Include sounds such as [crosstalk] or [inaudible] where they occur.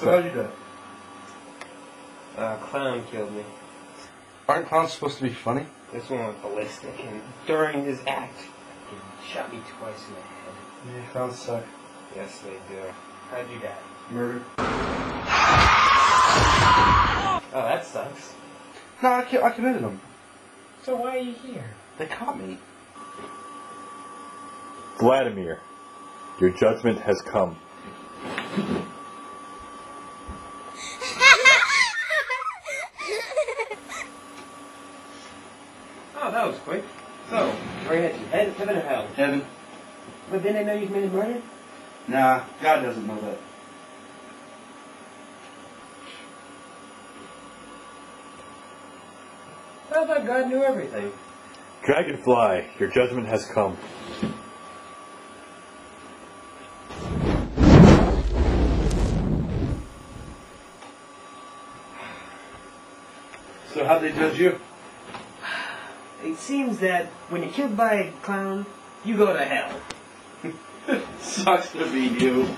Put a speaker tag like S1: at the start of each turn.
S1: So how'd you die?
S2: Uh, clown killed me.
S1: Aren't clowns supposed to be funny?
S2: This one went ballistic, and during his act, he shot me twice in the head.
S1: Yeah, clowns suck.
S2: Yes, they do. How'd you die?
S1: Murder.
S2: Oh, that sucks.
S1: No, I, ki- I committed them.
S2: So why are you here?
S1: They caught me.
S3: Vladimir, your judgment has come.
S2: Oh, that was quick. So, where at you? Heaven, heaven or hell?
S1: Heaven.
S2: But didn't they know you committed murder?
S1: Nah, God doesn't know that.
S2: I thought God knew everything.
S3: Dragonfly, your judgment has come.
S1: So how'd they judge you?
S2: It seems that when you're killed by a clown, you go to hell. [laughs]
S1: Sucks to be you.